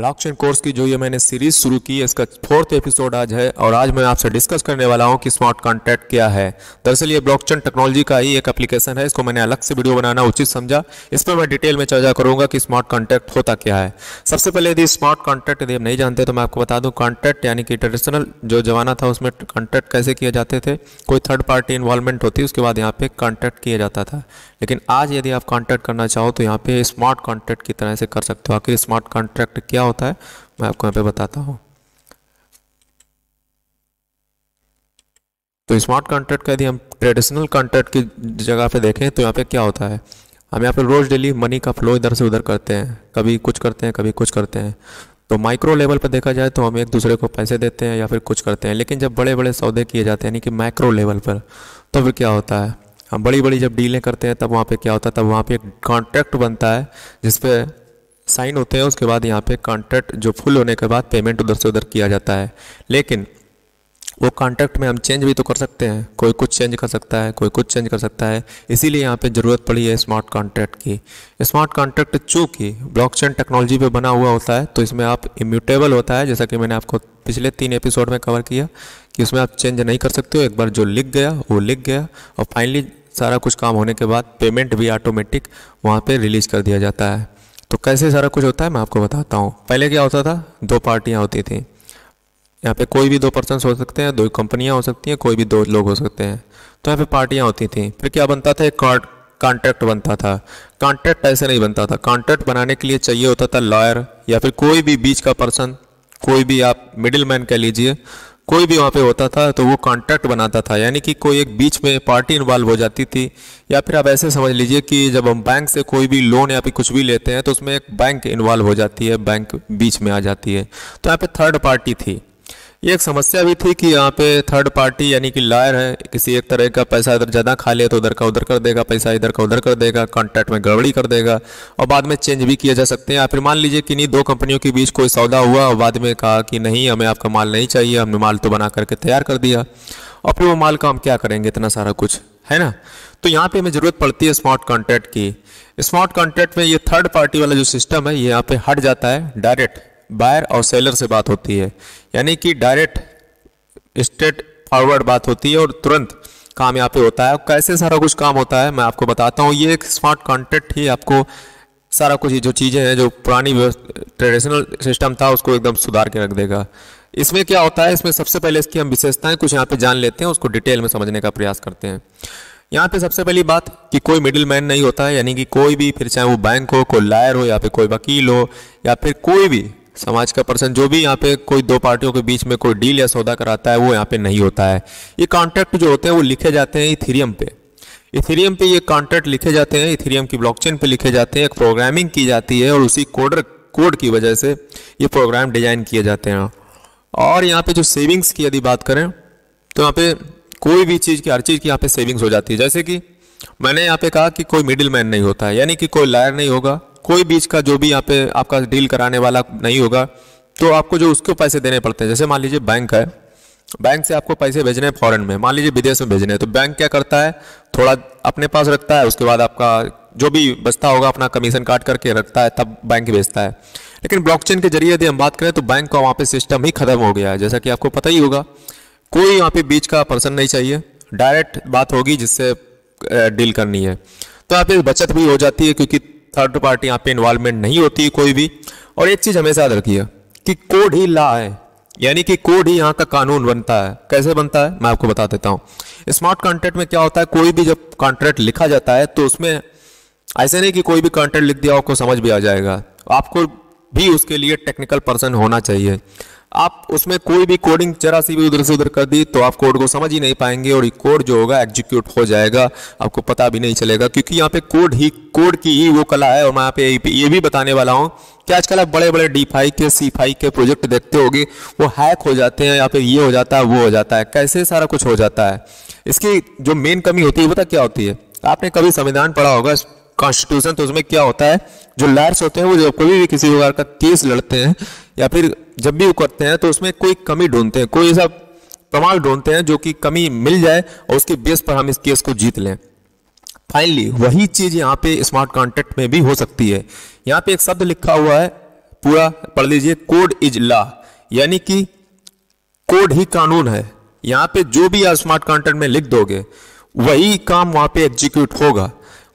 Blockchain course की जो ये मैंने सीरीज़ शुरू की है इसका फोर्थ एपिसोड आज है और आज मैं आपसे डिस्कस करने वाला हूँ कि स्मार्ट कॉन्ट्रैक्ट क्या है। दरअसल ये ब्लॉकचेन टेक्नोलॉजी का ही एक एप्लीकेशन है, इसको मैंने अलग से वीडियो बनाना उचित समझा। इस पर मैं डिटेल में चर्चा करूँगा कि स्मार्ट कॉन्ट्रैक्ट होता क्या है। सबसे पहले यदि स्मार्ट कॉन्ट्रैक्ट यदि आप नहीं जानते तो मैं आपको बता दूँ कॉन्ट्रैक्ट यानी कि ट्रेडिशनल जो जमाना था, उसमें कॉन्ट्रैक्ट कैसे किए जाते थे? कोई थर्ड पार्टी इन्वॉल्वमेंट होती, उसके बाद यहाँ पे कॉन्ट्रैक्ट किया जाता था। लेकिन आज यदि आप कॉन्ट्रैक्ट करना चाहो तो यहाँ पे स्मार्ट कॉन्ट्रैक्ट की तरह से कर सकते हो। आखिर स्मार्ट कॉन्ट्रैक्ट क्या होता है, मैं आपको यहाँ पे बताता हूँ। तो स्मार्ट कॉन्ट्रैक्ट का यदि हम ट्रेडिशनल कॉन्ट्रैक्ट की जगह पे देखें तो यहाँ पे क्या होता है? हम यहाँ पे रोज़ डेली मनी का फ्लो इधर से उधर करते हैं। कभी कुछ करते हैं, कभी कुछ करते हैं। तो माइक्रो लेवल पर देखा जाए तो हम एक दूसरे को पैसे देते हैं या फिर कुछ करते हैं। लेकिन जब बड़े बड़े सौदे किए जाते हैं, यानी कि माइक्रो लेवल पर तो फिर क्या होता है? हम बड़ी बड़ी जब डीलें करते हैं, तब वहाँ पे क्या होता है? तब वहाँ पे एक कॉन्ट्रैक्ट बनता है, जिसपे साइन होते हैं, उसके बाद यहाँ पे कॉन्ट्रैक्ट जो फुल होने के बाद पेमेंट उधर से उधर किया जाता है। लेकिन वो कॉन्ट्रैक्ट में हम चेंज भी तो कर सकते हैं। कोई कुछ चेंज कर सकता है, कोई कुछ चेंज कर सकता है। इसीलिए यहाँ पे ज़रूरत पड़ी है स्मार्ट कॉन्ट्रैक्ट की। स्मार्ट कॉन्ट्रैक्ट चूँकि ब्लॉकचेन टेक्नोलॉजी पे बना हुआ होता है तो इसमें आप इम्यूटेबल होता है, जैसा कि मैंने आपको पिछले तीन एपिसोड में कवर किया कि उसमें आप चेंज नहीं कर सकते हो। एक बार जो लिख गया, वो लिख गया और फाइनली सारा कुछ काम होने के बाद पेमेंट भी ऑटोमेटिक वहाँ पर रिलीज़ कर दिया जाता है। तो कैसे सारा कुछ होता है मैं आपको बताता हूँ। पहले क्या होता था? दो पार्टियाँ होती थी। यहाँ पे कोई भी दो पर्सन हो सकते हैं, दो कंपनियाँ हो सकती हैं, कोई भी दो लोग हो सकते हैं। तो यहाँ पे पार्टियाँ होती थी। फिर क्या बनता था? एक कार्ड कॉन्ट्रैक्ट बनता था। कॉन्ट्रैक्ट ऐसे नहीं बनता था। कॉन्ट्रैक्ट बनाने के लिए चाहिए होता था लॉयर या फिर कोई भी बीच का पर्सन कोई भी आप मिडिल मैन कह लीजिए कोई भी वहाँ पे होता था तो वो कॉन्ट्रैक्ट बनाता था। यानी कि कोई एक बीच में पार्टी इन्वॉल्व हो जाती थी। या फिर आप ऐसे समझ लीजिए कि जब हम बैंक से कोई भी लोन या फिर कुछ भी लेते हैं तो उसमें एक बैंक इन्वॉल्व हो जाती है बैंक बीच में आ जाती है। तो यहाँ पे थर्ड पार्टी थी। ये एक समस्या भी थी कि यहाँ पे थर्ड पार्टी यानी कि लायर है, किसी एक तरह का पैसा इधर ज़्यादा खा ले तो उधर का उधर कर देगा, पैसा इधर का उधर कर देगा कॉन्ट्रैक्ट में गड़बड़ी कर देगा और बाद में चेंज भी किया जा सकते हैं। या फिर मान लीजिए कि नहीं, दो कंपनियों के बीच कोई सौदा हुआ और बाद में कहा कि नहीं, हमें आपका माल नहीं चाहिए, हमने माल तो बना करके तैयार कर दिया। और फिर वो माल का हम क्या करेंगे, इतना सारा कुछ, है ना? तो यहाँ पे हमें ज़रूरत पड़ती है स्मार्ट कॉन्ट्रैक्ट की। स्मार्ट कॉन्ट्रैक्ट में ये थर्ड पार्टी वाला जो सिस्टम है, ये यहाँ पे हट जाता है डायरेक्ट बायर और सेलर से बात होती है। यानी कि डायरेक्ट स्ट्रेट फॉरवर्ड बात होती है और तुरंत काम यहाँ पे होता है। कैसे सारा कुछ काम होता है, मैं आपको बताता हूँ। ये एक स्मार्ट कॉन्ट्रैक्ट ही आपको सारा कुछ जो चीज़ें हैं, जो पुरानी ट्रेडिशनल सिस्टम था, उसको एकदम सुधार के रख देगा। इसमें क्या होता है? इसमें सबसे पहले इसकी हम विशेषताएँ कुछ यहाँ पे जान लेते हैं, उसको डिटेल में समझने का प्रयास करते हैं। यहाँ पे सबसे पहली बात कि कोई मिडिल मैन नहीं होता है, यानी कि कोई भी फिर चाहे वो बैंक हो, कोई लायर हो, या फिर कोई वकील हो, या फिर कोई भी समाज का पर्सन जो भी यहाँ पे कोई दो पार्टियों के बीच में कोई डील या सौदा कराता है, वो यहाँ पे नहीं होता है। ये कॉन्ट्रैक्ट जो होते हैं, वो लिखे जाते हैं इथीरियम पे। इथीरियम पे ये कॉन्ट्रैक्ट लिखे जाते हैं इथीरियम की ब्लॉकचेन पे लिखे जाते हैं, एक प्रोग्रामिंग की जाती है और उसी कोडर कोड की वजह से ये प्रोग्राम डिज़ाइन किए जाते हैं। और यहाँ पे जो सेविंग्स की यदि बात करें तो यहाँ पे कोई भी चीज़ की, हर चीज़ की यहाँ पे सेविंग्स हो जाती है। जैसे कि मैंने यहाँ पे कहा कि कोई मिडिल मैन नहीं होता है, यानी कि कोई लायर नहीं होगा। कोई बीच का जो भी यहाँ पे आपका डील कराने वाला नहीं होगा तो आपको जो उसको पैसे देने पड़ते हैं, जैसे मान लीजिए बैंक है बैंक से आपको पैसे भेजने हैं फॉरेन में, मान लीजिए विदेश में भेजने हैं तो बैंक क्या करता है, थोड़ा अपने पास रखता है, उसके बाद आपका जो भी बचता होगा अपना कमीशन काट करके रखता है, तब बैंक भेजता है। लेकिन ब्लॉकचेन के ज़रिए यदि हम बात करें तो बैंक का वहाँ पे सिस्टम ही खत्म हो गया है, जैसा कि आपको पता ही होगा। कोई यहाँ पे बीच का पर्सन नहीं चाहिए डायरेक्ट बात होगी जिससे डील करनी है। तो यहाँ पे बचत भी हो जाती है, क्योंकि थर्ड पार्टी यहाँ पे इन्वॉल्वमेंट नहीं होती कोई भी। और एक चीज़ हमेशा याद रखिए कि कोड ही ला है। यानी कि कोड ही यहाँ का कानून बनता है। कैसे बनता है? मैं आपको बता देता हूँ। स्मार्ट कॉन्ट्रैक्ट में क्या होता है? कोई भी जब कॉन्ट्रैक्ट लिखा जाता है तो उसमें ऐसे नहीं कि कोई भी कॉन्ट्रैक्ट लिख दिया आपको समझ भी आ जाएगा। आपको भी उसके लिए टेक्निकल पर्सन होना चाहिए। आप उसमें कोई भी कोडिंग जरा सी भी उधर से उधर कर दी तो आप कोड को समझ ही नहीं पाएँगे और ये कोड जो होगा एग्जीक्यूट हो जाएगा। आपको पता भी नहीं चलेगा, क्योंकि यहाँ पे कोड ही कोड की ही वो कला है और मैं यहाँ पे ये भी बताने वाला हूँ कि आजकल आप बड़े बड़े डी फाई के सी फाई के प्रोजेक्ट देखते होगे, वो हैक हो जाते हैं या फिर ये हो जाता है, वो हो जाता है, कैसे सारा कुछ हो जाता है। इसकी जो मेन कमी होती है पता क्या होती है? आपने कभी संविधान पढ़ा होगा कॉन्स्टिट्यूशन तो उसमें क्या होता है? जो लायर्स होते हैं, वो जब कभी भी किसी प्रकार का केस लड़ते हैं, या फिर जब भी वो करते हैं तो उसमें कोई कमी ढूंढते हैं, कोई ऐसा प्रमाण ढूंढते हैं जो कि कमी मिल जाए और उसके बेस पर हम इस केस को जीत लें। फाइनली वही चीज़ यहाँ पे स्मार्ट कॉन्ट्रैक्ट में भी हो सकती है। यहाँ पे एक शब्द लिखा हुआ है, पूरा पढ़ लीजिए कोड इज़ लॉ यानी कि कोड ही कानून है। यहाँ पे जो भी आप स्मार्ट कॉन्ट्रैक्ट में लिख दोगे, वही काम वहाँ पे एग्जीक्यूट होगा।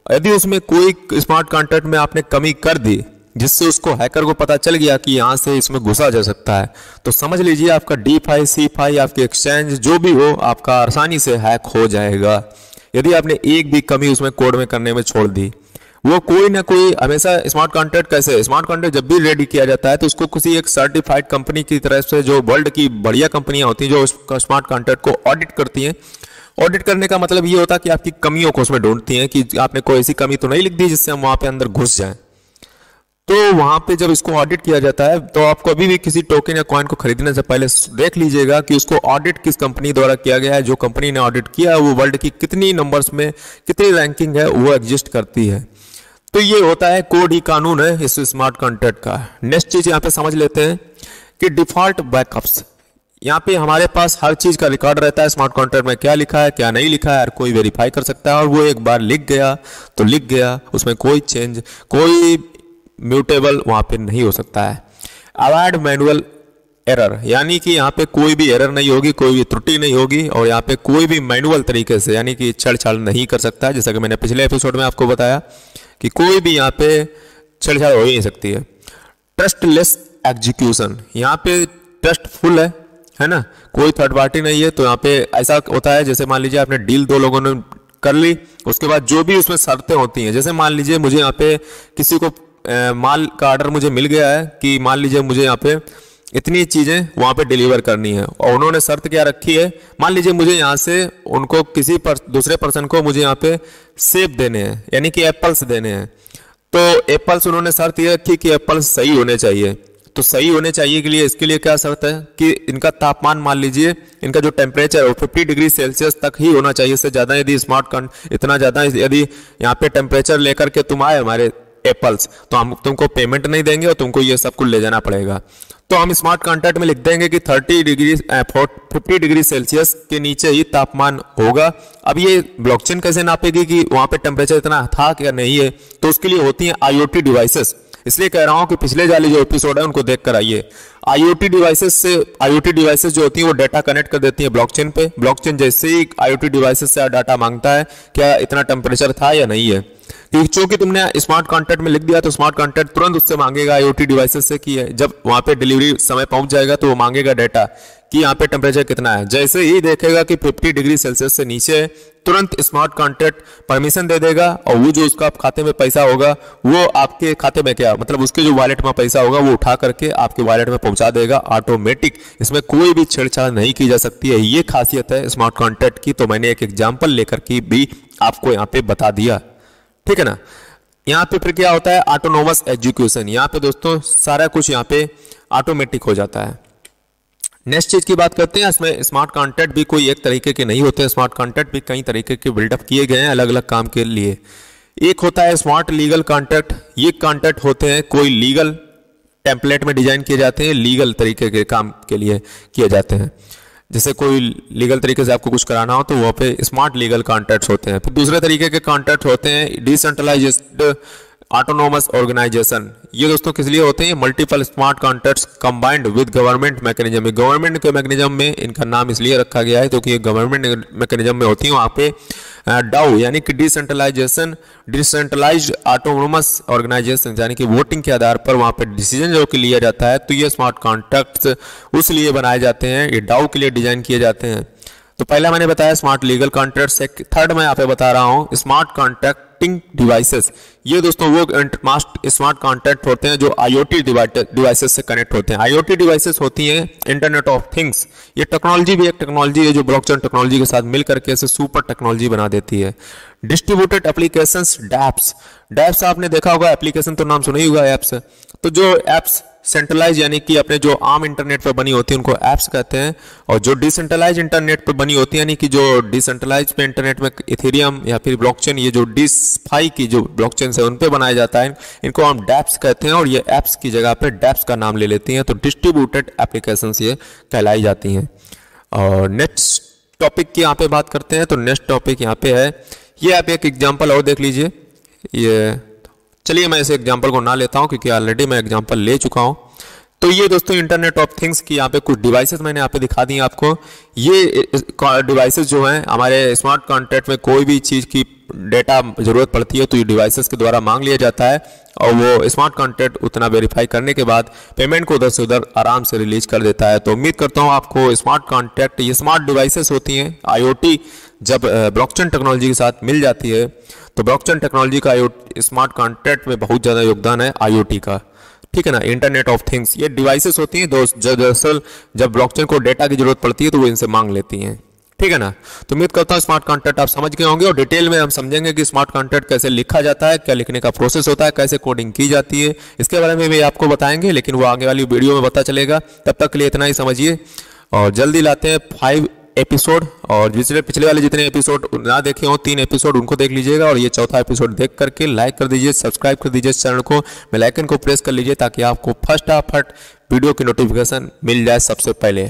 यदि उसमें कोई स्मार्ट कॉन्ट्रैक्ट में आपने कमी कर दी, जिससे उसको हैकर को पता चल गया कि यहाँ से इसमें घुसा जा सकता है तो समझ लीजिए आपका डी फाई सी फाई आपके एक्सचेंज जो भी हो, आपका आसानी से हैक हो जाएगा। यदि आपने एक भी कमी उसमें कोड में करने में छोड़ दी, वो कोई ना कोई हमेशा स्मार्ट कॉन्ट्रैक्ट कैसे स्मार्ट कॉन्ट्रैक्ट जब भी रेडी किया जाता है तो उसको किसी एक सर्टिफाइड कंपनी की तरफ़ से, जो वर्ल्ड की बढ़िया कंपनियाँ होती हैं, जो स्मार्ट कॉन्ट्रैक्ट को ऑडिट करती हैं ऑडिट करने का मतलब ये होता है कि आपकी कमियों को उसमें ढूंढती हैं कि आपने कोई ऐसी कमी तो नहीं लिख दी जिससे हम वहाँ पे अंदर घुस जाएँ। तो वहाँ पे जब इसको ऑडिट किया जाता है तो आपको अभी भी किसी टोकन या कॉइन को खरीदने से पहले देख लीजिएगा कि उसको ऑडिट किस कंपनी द्वारा किया गया है, जो कंपनी ने ऑडिट किया है, वो वर्ल्ड की कितनी नंबर्स में कितनी रैंकिंग है, वो एग्जिस्ट करती है। तो ये होता है कोड ही कानून है, इस स्मार्ट कॉन्ट्रैक्ट का। नेक्स्ट चीज़ यहाँ पे समझ लेते हैं कि डिफ़ॉल्ट बैकअप्स यहाँ पे हमारे पास हर चीज़ का रिकॉर्ड रहता है स्मार्ट कॉन्ट्रैक्ट में क्या लिखा है, क्या नहीं लिखा है कोई वेरीफाई कर सकता है, और वो एक बार लिख गया तो लिख गया, उसमें कोई चेंज कोई म्यूटेबल वहाँ पे नहीं हो सकता है। अवॉइड मैनुअल एरर यानी कि यहाँ पे कोई भी एरर नहीं होगी, कोई भी त्रुटि नहीं होगी, और यहाँ पे कोई भी मैनुअल तरीके से, यानी कि छेड़छाड़ नहीं कर सकता, जैसा कि मैंने पिछले एपिसोड में आपको बताया, कि कोई भी यहाँ पे छेड़छाड़ हो ही नहीं सकती है। ट्रस्टलेस एग्जीक्यूशन यहाँ पे ट्रस्टफुल है है ना? कोई थर्ड पार्टी नहीं है तो यहाँ पे ऐसा होता है जैसे मान लीजिए आपने डील दो लोगों ने कर ली उसके बाद जो भी उसमें शर्तें होती हैं जैसे मान लीजिए मुझे यहाँ पे किसी को ए, माल का ऑर्डर मुझे मिल गया है कि मान लीजिए मुझे यहाँ पे इतनी चीज़ें वहाँ पे डिलीवर करनी है और उन्होंने शर्त क्या रखी है? मान लीजिए मुझे यहाँ से उनको किसी पर दूसरे पर्सन को मुझे यहाँ पे सेब देने हैं यानी कि एप्पल्स देने हैं तो एप्पल्स उन्होंने शर्त ये रखी कि एप्पल्स सही होने चाहिए। तो सही होने चाहिए के लिए, इसके लिए क्या शर्त है? कि इनका तापमान मान लीजिए, इनका जो टेम्परेचर है वो फिफ्टी डिग्री सेल्सियस तक ही होना चाहिए इससे ज़्यादा यदि स्मार्ट इतना ज़्यादा यदि यहाँ पे टेम्परेचर लेकर के तुम आए हमारे एप्पल्स तो हम तुमको पेमेंट नहीं देंगे और तुमको ये सब कुछ ले जाना पड़ेगा। तो हम स्मार्ट कॉन्ट्रैक्ट में लिख देंगे कि 30 डिग्री फिफ्टी डिग्री सेल्सियस के नीचे ही तापमान होगा। अब ये ब्लॉकचेन कैसे नापेगी कि वहाँ पे टेम्परेचर इतना था क्या नहीं है? तो उसके लिए होती है आईओटी डिवाइसेस इसलिए कह रहा हूँ कि पिछले वाले जो एपिसोड है, उनको देख कर आइए। आईओटी डिवाइसेस से आईओटी डिवाइसेस जो होती है, वो डाटा कनेक्ट कर देती है ब्लॉकचेन पे। ब्लॉकचेन जैसे ही आईओटी डिवाइसेस से डाटा माँगता है, क्या इतना टेम्परेचर था या नहीं है? चूँकि तुमने स्मार्ट कॉन्टैक्ट में लिख दिया तो स्मार्ट कॉन्टैक्ट तुरंत उससे मांगेगा आईओटी डिवाइसेस से कि जब वहाँ पे डिलीवरी समय पहुँच जाएगा तो वो मांगेगा डाटा कि यहाँ पे टेम्परेचर कितना है। जैसे ही देखेगा कि 50 डिग्री सेल्सियस से नीचे है तुरंत स्मार्ट कॉन्ट्रैक्ट परमिशन दे देगा और वो जो उसका खाते में पैसा होगा, वो आपके खाते में क्या मतलब उसके जो वॉलेट में पैसा होगा, वो उठा करके आपके वॉलेट में पहुँचा देगा ऑटोमेटिक इसमें कोई भी छेड़छाड़ नहीं की जा सकती है। ये खासियत है स्मार्ट कॉन्ट्रैक्ट की। तो मैंने एक एग्ज़ाम्पल लेकर के भी आपको यहाँ पे बता दिया। ठीक है ना? यहाँ पे फिर क्या होता है? ऑटोनोमस एजुकेशन यहाँ पे दोस्तों, सारा कुछ यहाँ पे ऑटोमेटिक हो जाता है। नेक्स्ट चीज़ की बात करते हैं, इसमें स्मार्ट कॉन्ट्रैक्ट भी कोई एक तरीके के नहीं होते स्मार्ट कॉन्ट्रैक्ट भी कई तरीके के बिल्डअप किए गए हैं अलग अलग काम के लिए। एक होता है स्मार्ट लीगल कॉन्ट्रैक्ट ये कॉन्ट्रैक्ट होते हैं, कोई लीगल टेम्पलेट में डिज़ाइन किए जाते हैं लीगल तरीके के काम के लिए किए जाते हैं। जैसे कोई लीगल तरीके से आपको कुछ कराना हो तो वहाँ पे स्मार्ट लीगल कॉन्ट्रैक्ट्स होते हैं। फिर दूसरे तरीके के कॉन्ट्रैक्ट होते हैं डिसेंट्रलाइज्ड ऑटोनोमस ऑर्गेनाइजेशन ये दोस्तों किस लिए होते हैं? Multiple smart contracts combined with government mechanism government के मैकेनिज्म में इनका नाम इसलिए रखा गया है क्योंकि ये गवर्नमेंट मैकेनिज्म में होती है, वहाँ पे डाउ यानी कि डिसेंट्रलाइजेशन डिसेंट्रलाइज ऑटोनोमस ऑर्गेनाइजेशन यानी कि वोटिंग के आधार पर वहाँ पर डिसीज़न जो कि लिया जाता है तो ये स्मार्ट कॉन्ट्रैक्ट उस लिए बनाए जाते हैं, ये डाउ के लिए डिज़ाइन किए जाते हैं। तो पहला मैंने बताया स्मार्ट लीगल कॉन्ट्रैक्ट थर्ड मैं यहाँ पे बता रहा हूँ स्मार्ट कॉन्ट्रैक्टिंग डिवाइसेस ये दोस्तों वो स्मार्ट कॉन्ट्रैक्ट होते हैं जो आईओटी डिवाइसेस से कनेक्ट होते हैं। आईओटी डिवाइसेस होती हैं इंटरनेट ऑफ़ थिंग्स ये टेक्नोलॉजी भी एक टेक्नोलॉजी है जो ब्लॉकचेन टेक्नोलॉजी के साथ मिल करके इसे सुपर टेक्नोलॉजी बना देती है। डिस्ट्रीब्यूटेड एप्लीकेशन डैप्स डैप्स आपने देखा होगा एप्लीकेशन तो नाम सुना ही होगा एप्स तो जो एप्स सेंट्रलाइज यानी कि अपने जो आम इंटरनेट पर बनी होती है, उनको एप्स कहते हैं। और जो डिसेंट्रलाइज इंटरनेट पर बनी होती है, यानी कि जो डिसेंट्रलाइज पे इंटरनेट में इथेरियम या फिर ब्लॉकचेन ये जो डिसफाई की जो ब्लॉकचेन है, उन पे बनाया जाता है। इनको हम डैप्स कहते हैं और ये एप्स की जगह पर डैप्स का नाम ले लेती हैं। तो डिस्ट्रीब्यूटेड एप्लीकेशन ये कहलाई जाती हैं। और नेक्स्ट टॉपिक की यहाँ पे बात करते हैं तो नेक्स्ट टॉपिक यहाँ पे है। ये आप एक एग्ज़ाम्पल और देख लीजिए। ये चलिए मैं इस एग्ज़ाम्पल को ना लेता हूँ, क्योंकि ऑलरेडी मैं एग्ज़ाम्पल ले चुका हूँ। तो ये दोस्तों इंटरनेट ऑफ़ थिंग्स की यहाँ पे कुछ डिवाइसेस मैंने यहाँ पे दिखा दी आपको। ये डिवाइसेस जो हैं, हमारे स्मार्ट कॉन्ट्रैक्ट में कोई भी चीज़ की डेटा ज़रूरत पड़ती है तो ये डिवाइसेस के द्वारा मांग लिया जाता है, और वो स्मार्ट कॉन्ट्रैक्ट उतना वेरीफाई करने के बाद पेमेंट को उधर से उधर आराम से रिलीज़ कर देता है। तो उम्मीद करता हूँ आपको स्मार्ट कॉन्ट्रैक्ट ये स्मार्ट डिवाइसेस होती हैं आईओटी जब ब्लॉकचेन टेक्नोलॉजी के साथ मिल जाती है तो ब्लॉकचेन टेक्नोलॉजी का स्मार्ट कॉन्ट्रैक्ट में बहुत ज़्यादा योगदान है आईओटी का। ठीक है ना इंटरनेट ऑफ़ थिंग्स ये डिवाइसेस होती हैं दरअसल जब ब्लॉकचेन को डेटा की ज़रूरत पड़ती है तो वो इनसे मांग लेती हैं। ठीक है ना? तो उम्मीद करता हूँ स्मार्ट कॉन्ट्रैक्ट आप समझ गए होंगे, और डिटेल में हम समझेंगे कि स्मार्ट कॉन्ट्रैक्ट कैसे लिखा जाता है, क्या लिखने का प्रोसेस होता है, कैसे कोडिंग की जाती है। इसके बारे में भी आपको बताएँगे, लेकिन वो आगे वाली वीडियो में पता चलेगा। तब तक के लिए इतना ही समझिए, और जल्दी लाते हैं फाइव एपिसोड और जिसने पिछले वाले जितने एपिसोड ना देखे हों, तीन एपिसोड उनको देख लीजिएगा, और ये चौथा एपिसोड देख करके लाइक कर दीजिए सब्सक्राइब कर दीजिए चैनल को बेल आइकन को प्रेस कर लीजिए, ताकि आपको फ़र्स्ट फट वीडियो की नोटिफिकेशन मिल जाए सबसे पहले।